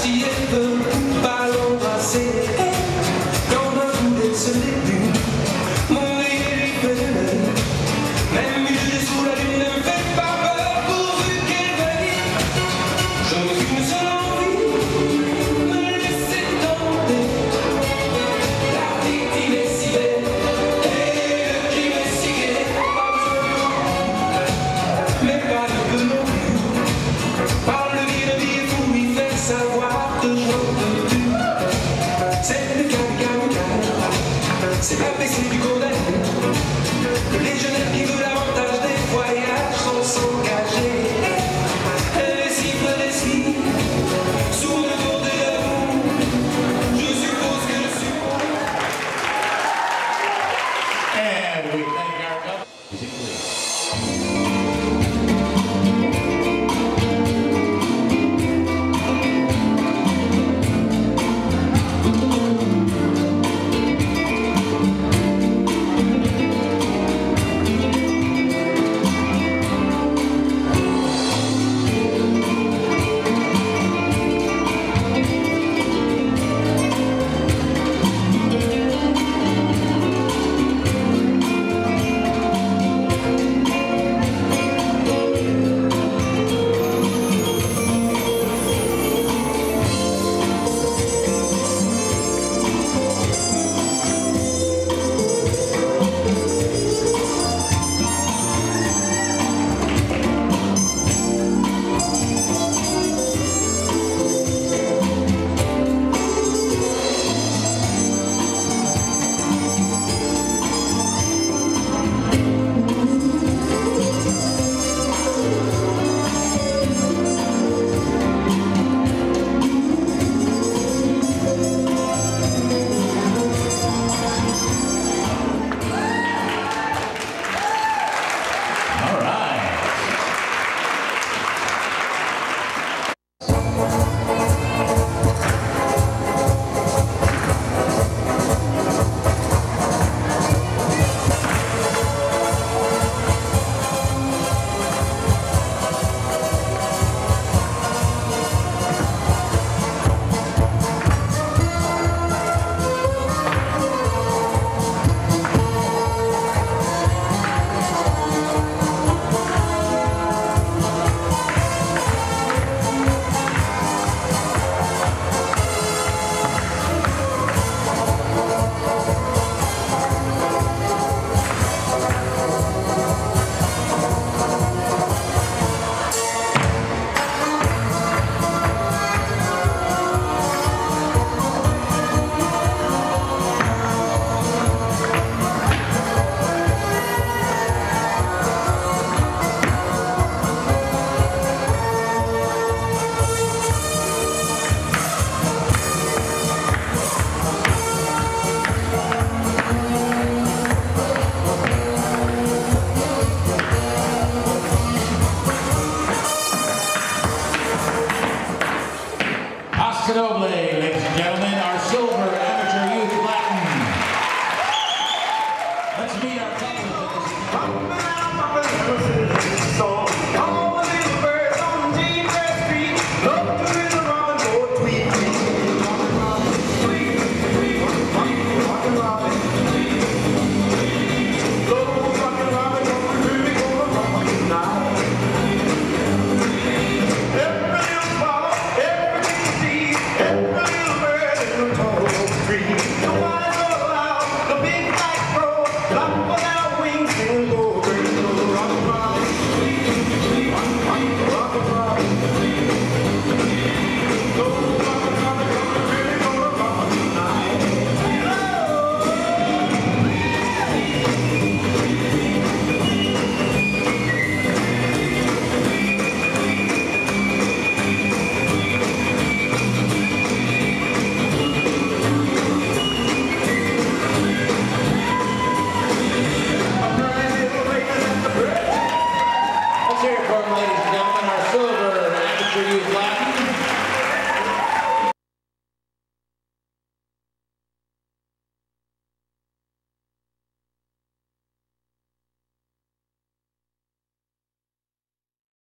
西耶那。Oble, ladies and gentlemen, our silver